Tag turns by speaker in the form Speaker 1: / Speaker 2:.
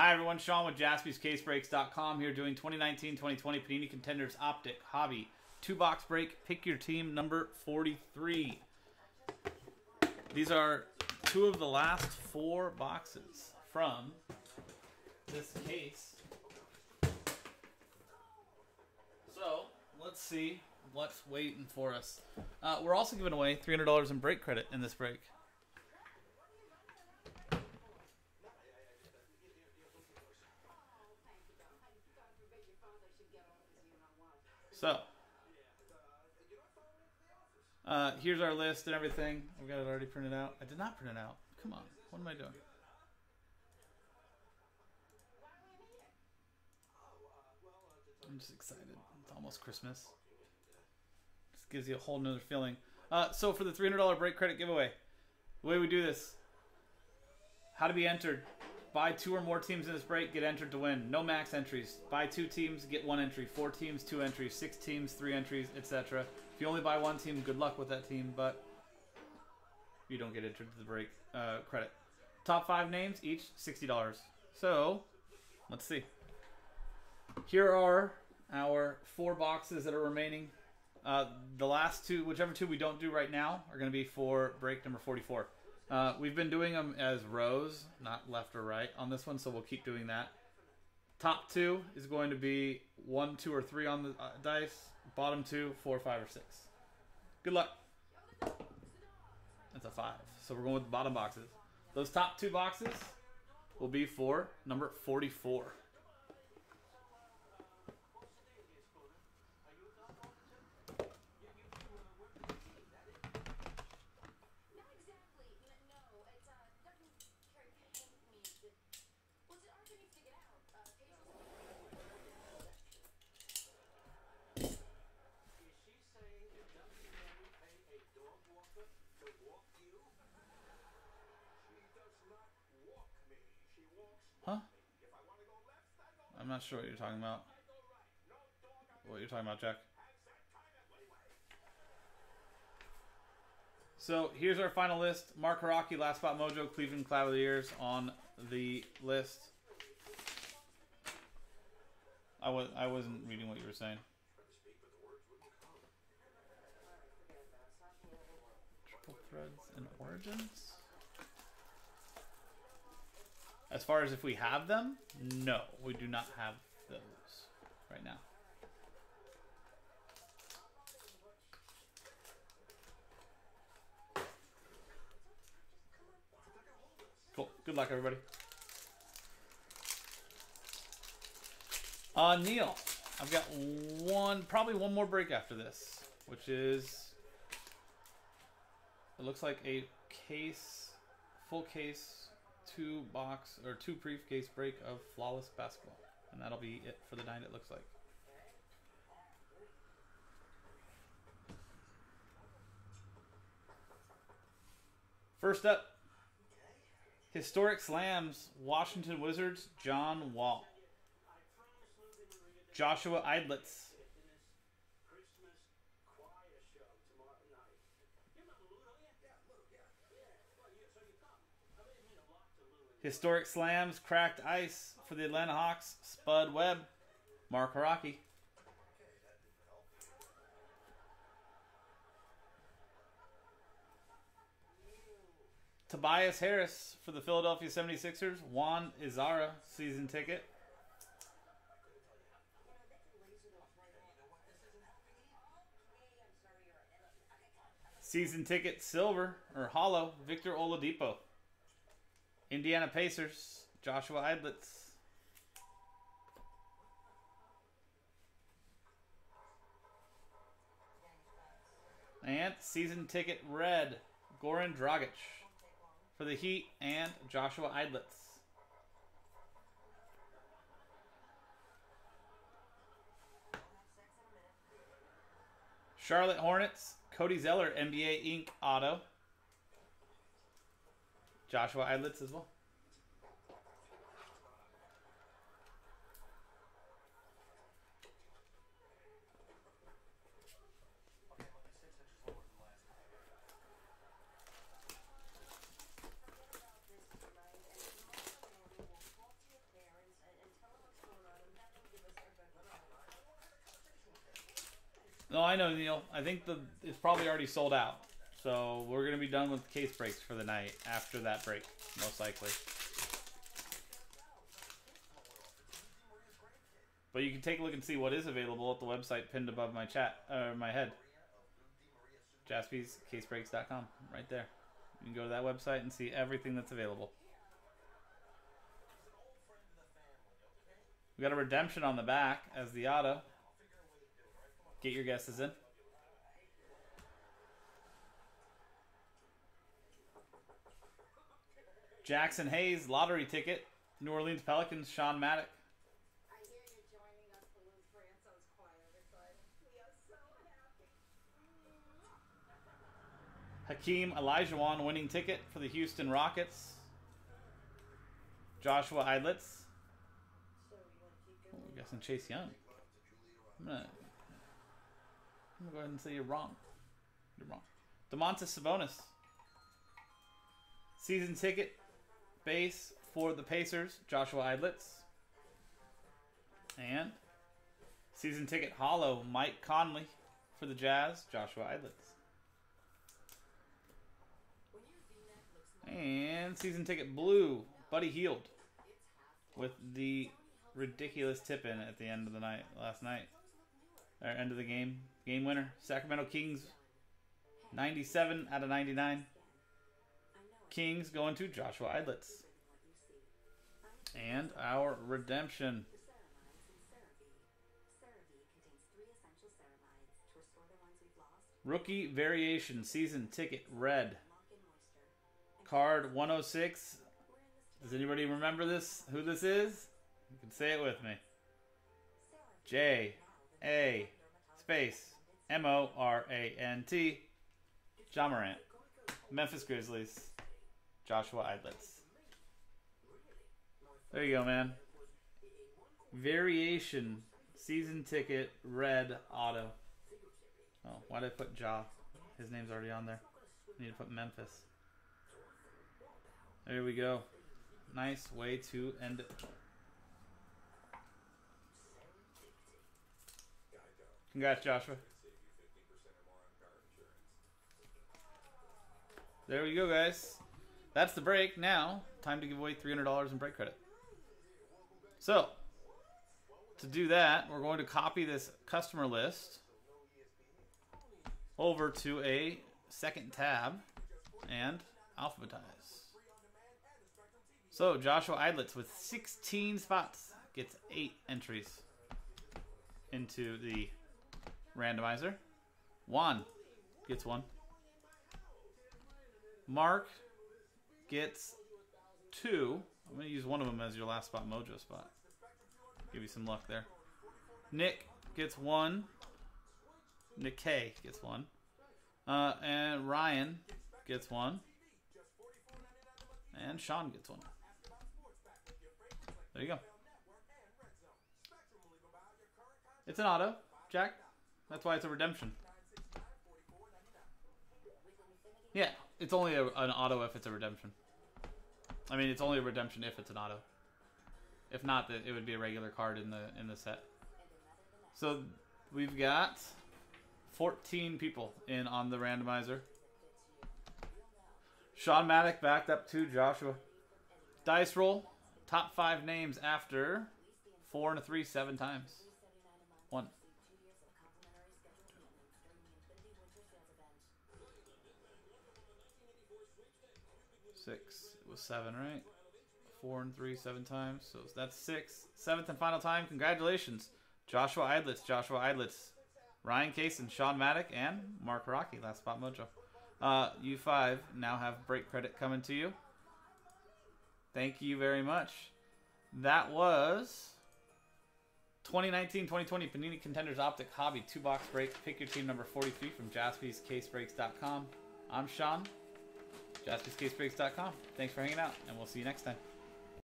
Speaker 1: Hi, everyone. Sean with jaspyscasebreaks.com here doing 2019-2020 Panini Contenders Optic Hobby. Two-box break. Pick your team number 43. These are two of the last four boxes from this case. So, let's see what's waiting for us. Uh, we're also giving away $300 in break credit in this break. So, uh, here's our list and everything. I've got it already printed out. I did not print it out. Come on. What am I doing? I'm just excited. It's almost Christmas. Just gives you a whole nother feeling. Uh, so for the $300 break credit giveaway, the way we do this, how to be entered. Buy two or more teams in this break, get entered to win. No max entries. Buy two teams, get one entry. Four teams, two entries. Six teams, three entries, etc. If you only buy one team, good luck with that team, but you don't get entered to the break uh, credit. Top five names, each $60. So, let's see. Here are our four boxes that are remaining. Uh, the last two, whichever two we don't do right now, are going to be for break number 44. Uh, we've been doing them as rows, not left or right on this one, so we'll keep doing that. Top two is going to be one, two, or three on the uh, dice. Bottom two, four, five, or six. Good luck. That's a five. So we're going with the bottom boxes. Those top two boxes will be for number 44. I'm not sure what you're talking about. What you're talking about, Jack? So here's our final list. Mark Haraki, Last Spot Mojo, Cleveland Cavaliers on the list. I was I wasn't reading what you were saying. Triple threads and origins. As far as if we have them, no, we do not have those right now. Cool. Good luck, everybody. Uh, Neil, I've got one, probably one more break after this, which is, it looks like a case, full case, two box, or two briefcase break of Flawless Basketball. And that'll be it for the night, it looks like. First up, Historic Slams, Washington Wizards, John Wall. Joshua Eidlitz. Historic Slams, Cracked Ice for the Atlanta Hawks, Spud Webb, Mark Haraki. Tobias Harris for the Philadelphia 76ers, Juan Izara season ticket. Season ticket silver or hollow, Victor Oladipo. Indiana Pacers, Joshua Eidlitz. And season ticket red, Goran Dragic for the Heat and Joshua Eidlitz. Charlotte Hornets, Cody Zeller, NBA Inc. Auto. Joshua Eidlitz as well. No, I know, Neil. I think the it's probably already sold out. So we're gonna be done with case breaks for the night after that break, most likely. But you can take a look and see what is available at the website pinned above my chat or my head. JaspysCaseBreaks.com, right there. You can go to that website and see everything that's available. We got a redemption on the back as the auto. Get your guesses in. Jaxson Hayes, lottery ticket. New Orleans Pelicans, Sean Maddock. Hakeem Olajuwon winning ticket for the Houston Rockets. Joshua Eidlitz. Oh, I'm guessing Chase Young. I'm gonna, I'm gonna go ahead and say you're wrong. You're wrong. Domantas Sabonis. Season ticket base for the Pacers, Joshua Eidlitz. And season ticket hollow, Mike Conley for the Jazz, Joshua Eidlitz. And season ticket blue, Buddy Hield with the ridiculous tip in at the end of the night last night. Or end of the game. Game winner. Sacramento Kings 97 out of 99. Kings going to Joshua Eidlitz. And our redemption. Rookie variation season ticket red. Card 106. Does anybody remember this? Who this is? You can say it with me. J A space M O R A N T. Ja Morant. Memphis Grizzlies. Joshua Eidlitz. There you go, man. Variation season ticket red auto. Oh, why did I put Ja? His name's already on there. I need to put Memphis. There we go. Nice way to end it. Congrats, Joshua. There we go, guys. That's the break. Now, time to give away $300 in break credit. So, to do that, we're going to copy this customer list over to a second tab and alphabetize. So Joshua Eidlitz with 16 spots gets eight entries into the randomizer. Juan gets one. Mark gets two. I'm going to use one of them as your last spot mojo spot. Give you some luck there. Nick gets one. Nick K gets one. Uh, and Ryan gets one. And Sean gets one. There you go. It's an auto, Jack. That's why it's a redemption. Yeah, it's only a, an auto if it's a redemption. I mean, it's only a redemption if it's an auto. If not, that it would be a regular card in the in the set. So we've got 14 people in on the randomizer. Sean Maddock backed up to Joshua. Dice roll. Top five names after four and a three, seven times. One. Six. It was seven, right? Four and three, seven times. So that's six. Seventh and final time. Congratulations. Joshua Eidlitz, Joshua Eidlitz, Ryan Kaysen, Sean Maddock, and Mark Rocky. Last spot mojo. Uh, you five now have break credit coming to you. Thank you very much. That was 2019-2020 Panini Contenders Optic Hobby 2-box break. Pick your team number 43 from jaspyscasebreaks.com. I'm Sean, jaspyscasebreaks.com. Thanks for hanging out, and we'll see you next time.